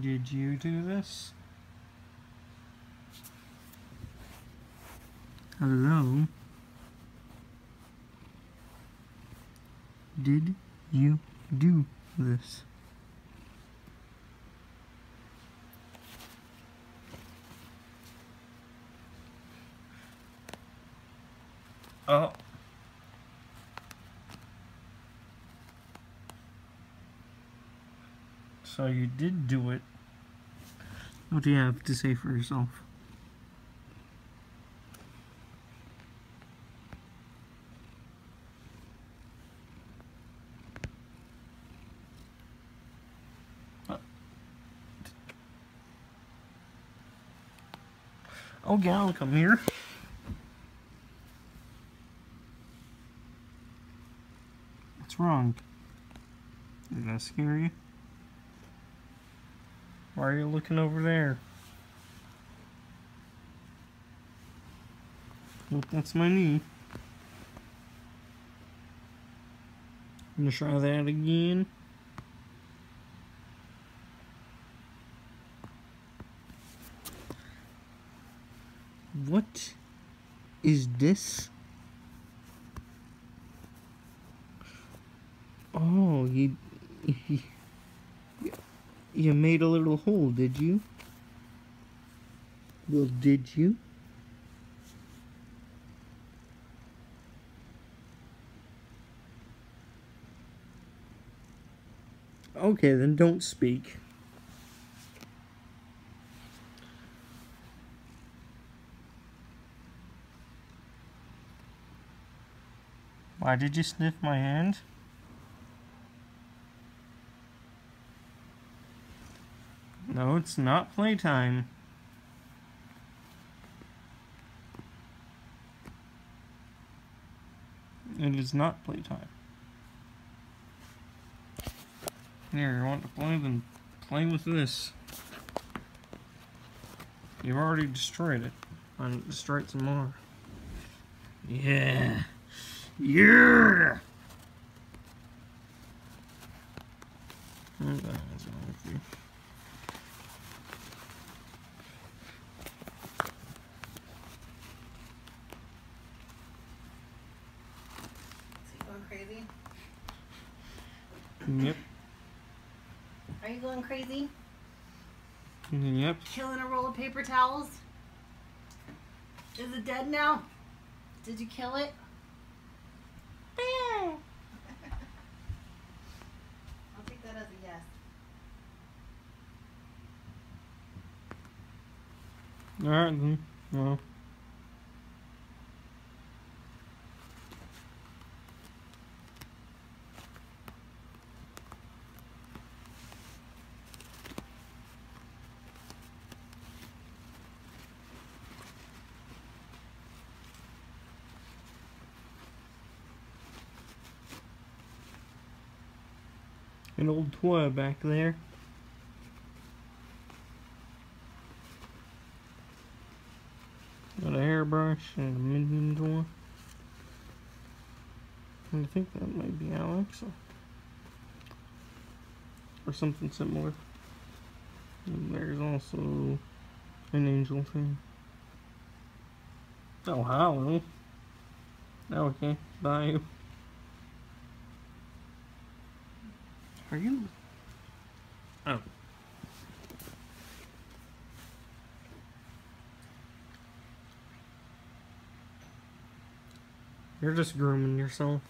Did you do this? Hello? Did you do this? Oh. So you did do it. What do you have to say for yourself? Oh, gal, come here. What's wrong? Did that scare you? Why are you looking over there? Nope, that's my knee. I'm gonna try that again. What is this? Oh, you, you made a little hole, did you? Well, did you? Okay, then don't speak. Why did you sniff my hand? No, it's not playtime. It is not playtime. Here, you want to play? Then play with this. You've already destroyed it. I need to destroy some more. Yeah. Yeah the hell's wrong with you? Is he going crazy? Yep. Are you going crazy? Yep. Killing a roll of paper towels? Is it dead now? Did you kill it? Bear! I'll take that as a yes. Alright then. Well. An old toy back there. Got a hairbrush and a minion toy. And I think that might be Alex or, or something similar. And there's also an angel thing. Oh, hello. Okay, bye. Are you? Oh. You're just grooming yourself.